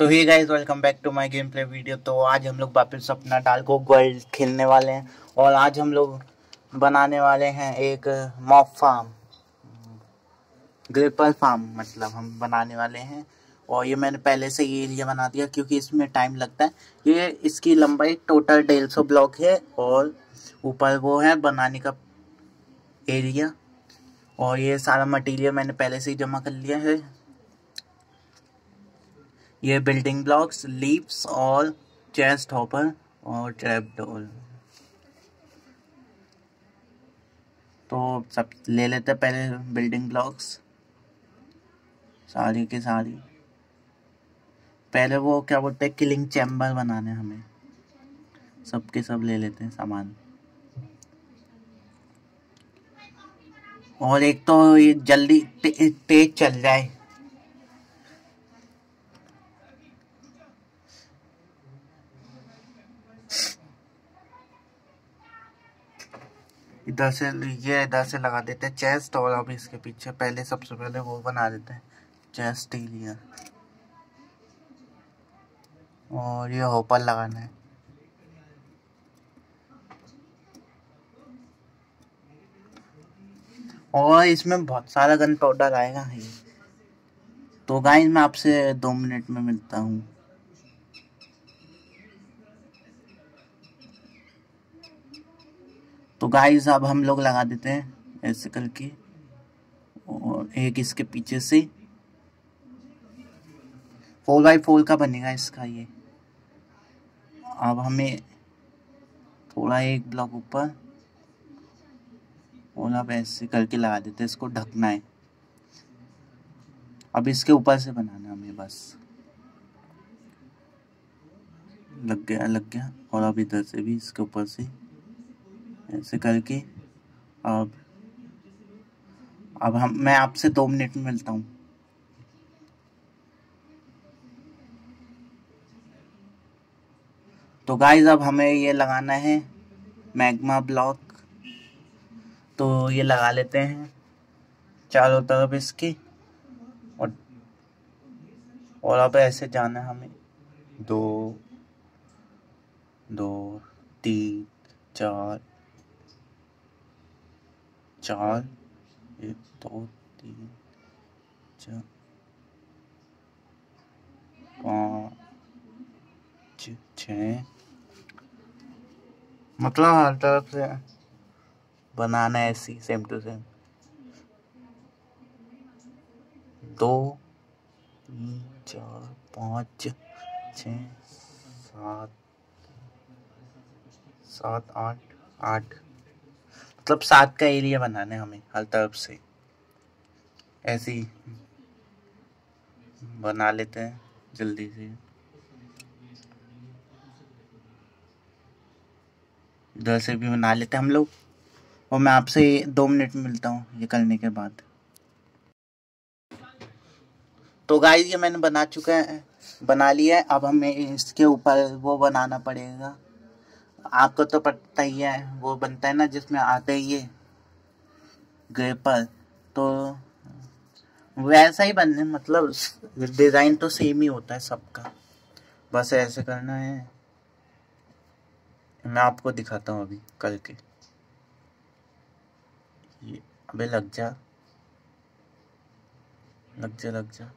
तो hi guys welcome back to my game play video तो आज हम लोग वापस अपना डालको वर्ल्ड खेलने वाले हैं और आज हम लोग बनाने वाले हैं एक मॉप फार्म। ग्रिपल फार्म मतलब हम बनाने वाले हैं। और ये मैंने पहले से ये एरिया बना दिया क्योंकि इसमें टाइम लगता है। ये इसकी लंबाई टोटल डेढ़ सौ ब्लॉक है और ऊपर वो है बनाने का एरिया और ये सारा मटेरियल मैंने पहले से ही जमा कर लिया है। ये बिल्डिंग ब्लॉक्स लीव्स और चेस्ट हॉपर और ट्रैप डोर तो सब ले लेते पहले बिल्डिंग ब्लॉक्स सारी की सारी। पहले वो क्या बोलते हैं किलिंग चैम्बर बनाने हमें। सबके सब ले लेते हैं सामान। और एक तो ये जल्दी तेज चल जाए इधर से ये इधर से लगा देते हैं चेस्ट और अब इसके पीछे पहले सबसे पहले वो बना देते हैं चेस्ट एरिया और ये होपर लगाना है। और इसमें बहुत सारा गन पाउडर आएगा। ये तो गाइस मैं आपसे दो मिनट में मिलता हूँ। तो गाइस अब हम लोग लगा देते हैं ऐसे करके और एक इसके पीछे से फोर बाई फोर का बनेगा इसका ये। अब हमें थोड़ा एक ब्लॉक ऊपर और अब ऐसे करके लगा देते हैं, इसको ढकना है। अब इसके ऊपर से बनाना हमें बस। लग गया लग गया। और अब इधर से भी इसके ऊपर से ऐसे करके। अब अब हम, मैं आपसे दो मिनट में मिलता हूँ। तो गाइज़ अब हमें ये लगाना है मैग्मा ब्लॉक तो ये लगा लेते हैं चारों तरफ़ इसके। और और अब ऐसे जाना है हमें। दो दो, तीन, चार चार, एक, दो, तीन, चार, पाँच, छ। मतलब हर तरफ़ से बनाना है ऐसी सेम टू सेम दो, तीन, चार, पाँच, छ, सात सात, आठ आठ। मतलब सात का एरिया बनाना है हमें, हर तरफ़ से। ऐसे ही बना लेते हैं, जल्दी से। इधर से भी बना लेते हैं हम लोग। और मैं आपसे दो मिनट में मिलता हूँ ये करने के बाद। तो गाइस ये मैंने बना चुका है, बना लिया है। अब हमें इसके ऊपर वो बनाना पड़ेगा। आपको तो पता ही है, वो बनता है ना जिसमें आते ही ये ग्रेपर तो वैसा ही बनने मतलब डिज़ाइन तो सेम ही होता है सबका। बस ऐसे करना है। मैं आपको दिखाता हूँ अभी करके ये, अबे लग जा। लग जा लग जा।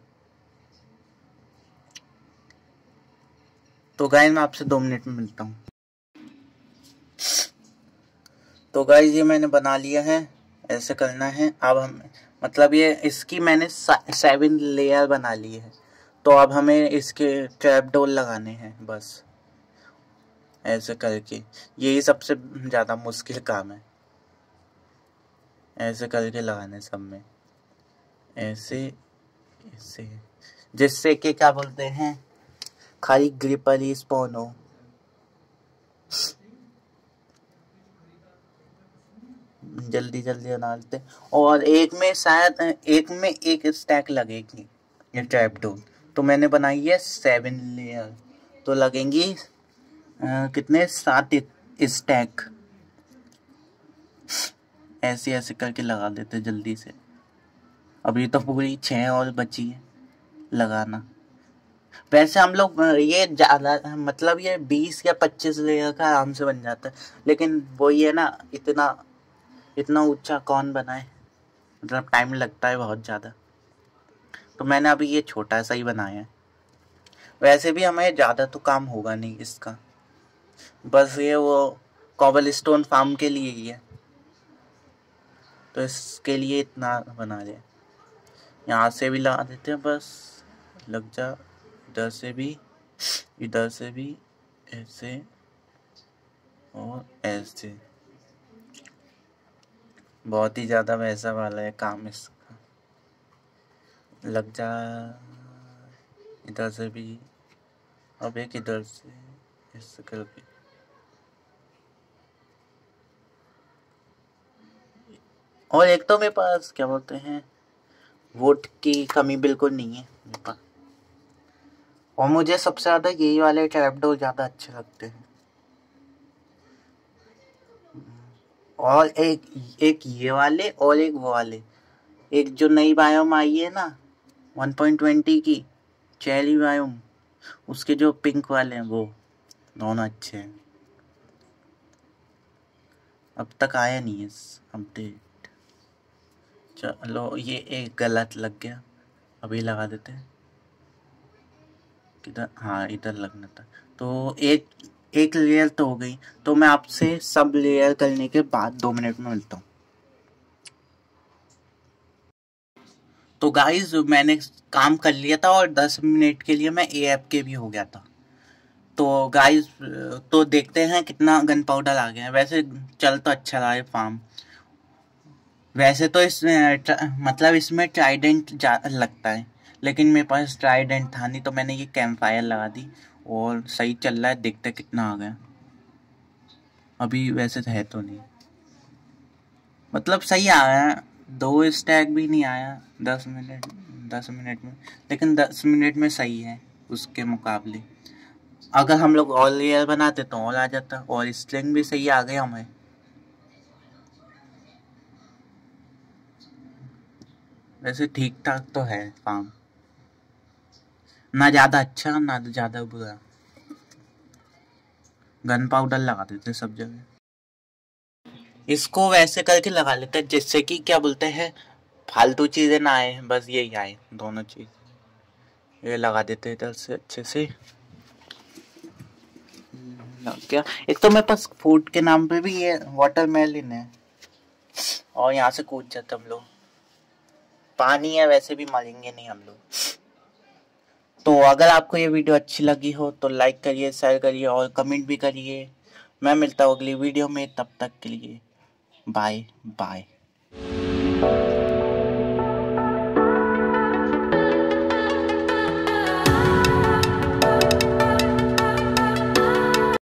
तो गाय मैं आपसे दो मिनट में मिलता हूँ। तो गाइज़ ये मैंने बना लिया है। ऐसे करना है। अब हम मतलब ये, इसकी मैंने सेवन लेयर बना ली है। तो अब हमें इसके ट्रैप डोल लगाने हैं, बस। ऐसे करके। यही सबसे ज़्यादा मुश्किल काम है। ऐसे करके लगाने सब में। ऐसे ऐसे। जिससे कि क्या बोलते हैं? खाली ग्रिपर ही स्पॉन हो। जल्दी जल्दी बना लेते और एक में शायद एक में एक स्टैक लगेगी ये ट्रैप डोर तो मैंने बनाई है सेवन लेयर तो लगेंगी आ, कितने? सात स्टैक ऐसे ऐसे करके लगा देते जल्दी से। अभी तो पूरी छः और बची है लगाना। वैसे हम लोग ये ज़्यादा मतलब ये बीस या पच्चीस लेयर का आराम से बन जाता है। लेकिन वो ये ना इतना इतना ऊँचा कौन बनाए मतलब टाइम लगता है बहुत ज़्यादा। तो मैंने अभी ये छोटा सा ही बनाया है। वैसे भी हमें ज़्यादा तो काम होगा नहीं इसका। बस ये वो कॉबल स्टोन फार्म के लिए ही है। तो इसके लिए इतना बना लिया यहाँ से भी लगा देते हैं बस। लग जा। इधर से भी, इधर से भी, ऐसे और ऐसे। बहुत ही ज़्यादा वैसा वाला है काम इसका। लग जा इधर से भी, अब एक इधर से ऐसे करके और एक तो मेरे पास, क्या बोलते हैं, वोट की कमी बिल्कुल नहीं है मेरे पास। और मुझे सबसे ज़्यादा यही वाले ट्रैपडोर ज़्यादा अच्छे लगते हैं। और एक एक ये वाले और एक वो वाले। एक जो नई बायोम आई है ना 1.20 की, चेरी बायोम, उसके जो पिंक वाले हैं वो, दोनों अच्छे हैं। अब तक आया नहीं है अपडेट। चलो, ये एक गलत लग गया। अभी लगा देते हैं। किधर? हाँ इधर लगना था तो एक एक लेयर तो हो गई। तो मैं आपसे सब लेयर करने के बाद दो मिनट में मिलता हूँ। तो गाइज़ मैंने काम कर लिया था और दस मिनट के लिए मैं ए एफ़ के भी हो गया था। तो गाइस तो देखते हैं कितना गन पाउडर आ गया है। वैसे चल तो अच्छा रहा है फार्म वैसे तो इस मतलब इसमें ट्राइडेंट लगता है। लेकिन मेरे पास ट्राइडेंट था नहीं तो मैंने ये कैंप फायर लगा दी। और सही चल रहा है देखते कितना आ गया। अभी वैसे तो है तो नहीं। मतलब सही आ गया, दो स्टैक भी नहीं आया, दस मिनट दस मिनट में। लेकिन दस मिनट में सही है उसके मुकाबले। अगर हम लोग ऑल लेयर बनाते तो ऑल आ जाता, और स्ट्रिंग भी सही आ गया हमें। वैसे ठीक ठाक तो है फार्म ना ज़्यादा अच्छा ना ज़्यादा बुरा। गन पाउडर लगा देते सब जगह। इसको वैसे करके लगा लेते हैं, जिससे कि क्या बोलते हैं, फालतू चीज़ें ना आए, बस यही आए, दोनों चीज़। ये लगा देते हैं इधर से अच्छे से। क्या एक तो मेरे पास फ़ूड के नाम पे भी ये वाटर वाटरमेलन है। और यहाँ से कूद जाते हम लोग। पानी है, वैसे भी मरेंगे नहीं हम लोग। तो अगर आपको ये वीडियो अच्छी लगी हो तो लाइक करिए शेयर करिए और कमेंट भी करिए। मैं मिलता हूँ अगली वीडियो में, तब तक के लिए बाय बाय